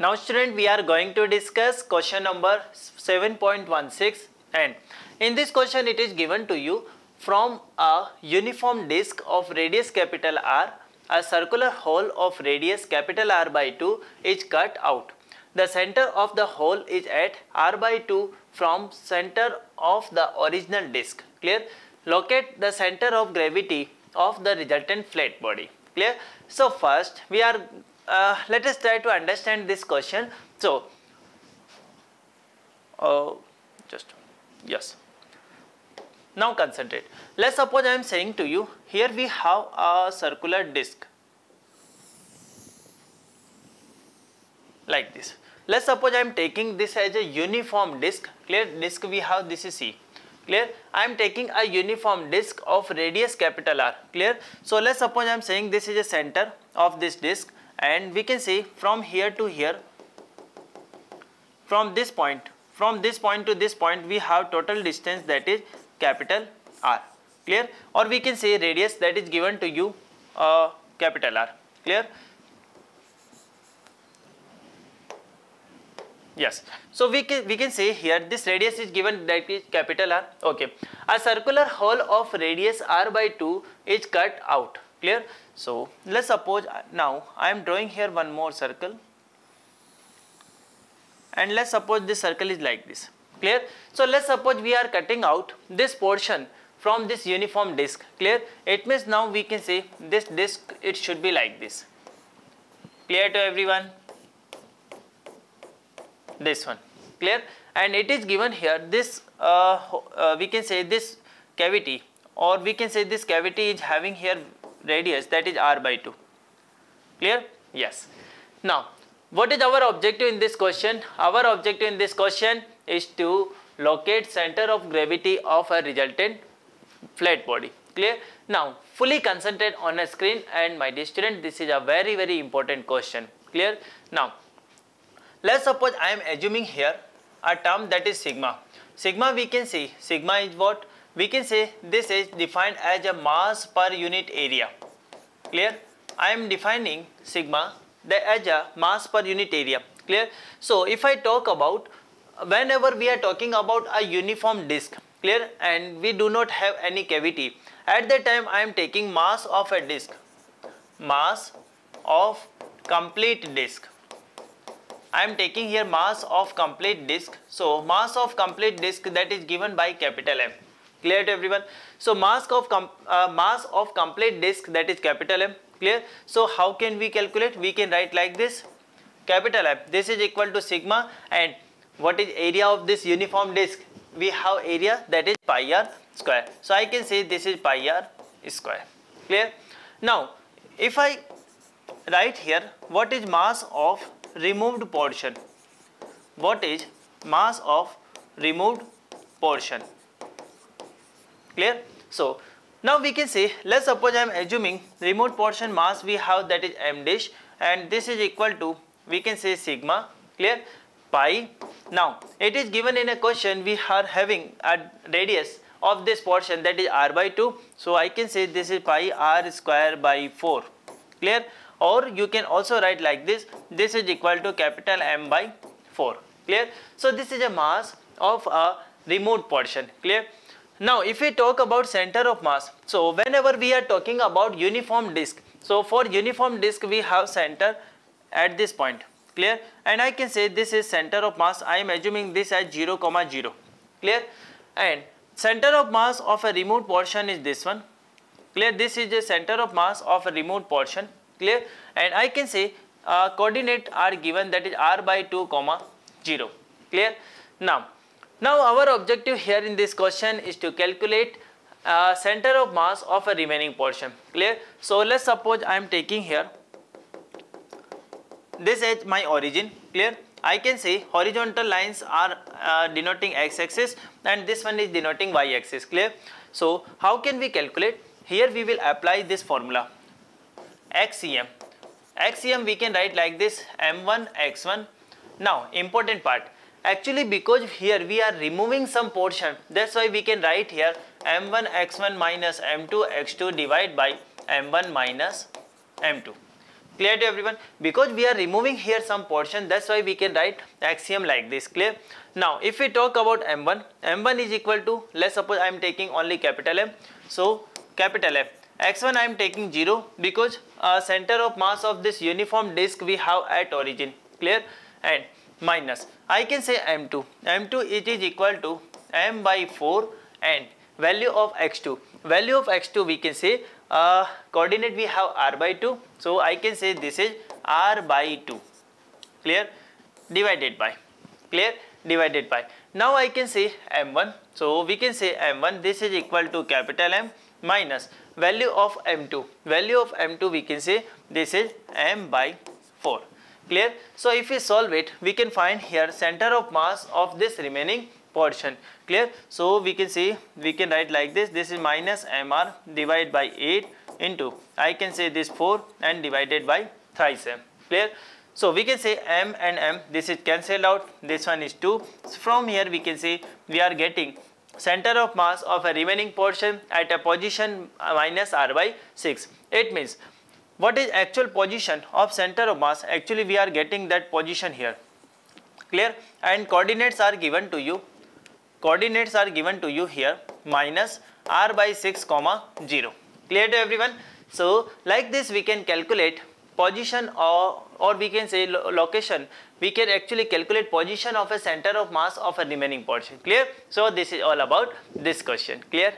Now student we are going to discuss question number 7.16 and in this question it is given to you from a uniform disc of radius capital R a circular hole of radius capital R by 2 is cut out. The center of the hole is at R by 2 from center of the original disc. Clear? Locate the center of gravity of the resultant flat body. Clear? So first we are uh, let us try to understand this question. So, uh, just yes. Now concentrate. Let's suppose I am saying to you here we have a circular disc like this. Let's suppose I am taking this as a uniform disc. Clear disc we have this is C. Clear? I am taking a uniform disc of radius capital R. Clear? So let's suppose I am saying this is a center of this disc and we can say from here to here from this point from this point to this point we have total distance that is capital R. Clear? Or we can say radius that is given to you uh, capital R. Clear? Yes. So we can we can say here this radius is given that is capital R. Okay. A circular hole of radius R by 2 is cut out clear? So let's suppose uh, now I am drawing here one more circle. And let's suppose this circle is like this. Clear? So let's suppose we are cutting out this portion from this uniform disc clear? It means now we can say this disc it should be like this. Clear to everyone? This one. Clear? And it is given here this uh, uh, we can say this cavity or we can say this cavity is having here radius that is r by 2 clear? Yes. Now what is our objective in this question? Our objective in this question is to locate center of gravity of a resultant flat body. Clear? Now fully concentrate on a screen and my dear student this is a very very important question. Clear? Now let's suppose i am assuming here a term that is sigma. Sigma we can see. Sigma is what we can say this is defined as a mass per unit area. Clear? I am defining sigma as a mass per unit area. Clear? So, if I talk about whenever we are talking about a uniform disk, clear, and we do not have any cavity, at that time I am taking mass of a disk, mass of complete disk. I am taking here mass of complete disk. So, mass of complete disk that is given by capital M clear to everyone? So mass of uh, mass of complete disk that is capital M clear? So how can we calculate? We can write like this. Capital M this is equal to sigma and what is area of this uniform disk? We have area that is pi r square. So I can say this is pi r square clear? Now if I write here what is mass of removed portion? What is mass of removed portion clear? So now we can say let's suppose I am assuming remote portion mass we have that is m dash and this is equal to we can say sigma clear? Pi. Now it is given in a question we are having a radius of this portion that is r by 2 so I can say this is pi r square by 4 clear? Or you can also write like this this is equal to capital M by 4 clear? So this is a mass of a remote portion clear now if we talk about center of mass, so whenever we are talking about uniform disk, so for uniform disk we have center at this point, clear? And I can say this is center of mass, I am assuming this as 0 comma 0, clear? And center of mass of a remote portion is this one, clear? This is the center of mass of a remote portion, clear? And I can say uh, coordinate are given that is r by 2 comma 0, clear? Now now our objective here in this question is to calculate uh, center of mass of a remaining portion clear. So let's suppose I am taking here this as my origin clear. I can say horizontal lines are uh, denoting x-axis and this one is denoting y-axis clear. So how can we calculate? Here we will apply this formula XCM. XCM we can write like this M1 X1. Now important part Actually because here we are removing some portion that's why we can write here m1 x1 minus m2 x2 divided by m1 minus m2. clear to everyone? Because we are removing here some portion that's why we can write XCM like this. Clear? Now if we talk about m1 m1 is equal to let's suppose i am taking only capital m. So capital f x1 I am taking 0 because uh, center of mass of this uniform disk we have at origin. Clear? And minus. I can say m2 m2 it is equal to m by 4 and value of x2 value of x2 we can say uh, coordinate we have r by 2 so I can say this is r by 2 clear? Divided by. Clear? Divided by. Now I can say m1 so we can say m1 this is equal to capital M minus value of m2 value of m2 we can say this is m by 4 clear? So if we solve it we can find here center of mass of this remaining portion. Clear? So we can see we can write like this. This is minus mr divided by 8 into i can say this 4 and divided by thrice. M clear? So we can say m and m this is cancelled out. This one is 2 so from here we can say we are getting center of mass of a remaining portion at a position minus r by 6. It means what is actual position of center of mass actually we are getting that position here clear and coordinates are given to you coordinates are given to you here minus r by 6 comma 0 clear to everyone so like this we can calculate position or, or we can say lo location, we can actually calculate position of a center of mass of a remaining portion. Clear? So this is all about this question. Clear?